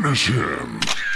Finish him.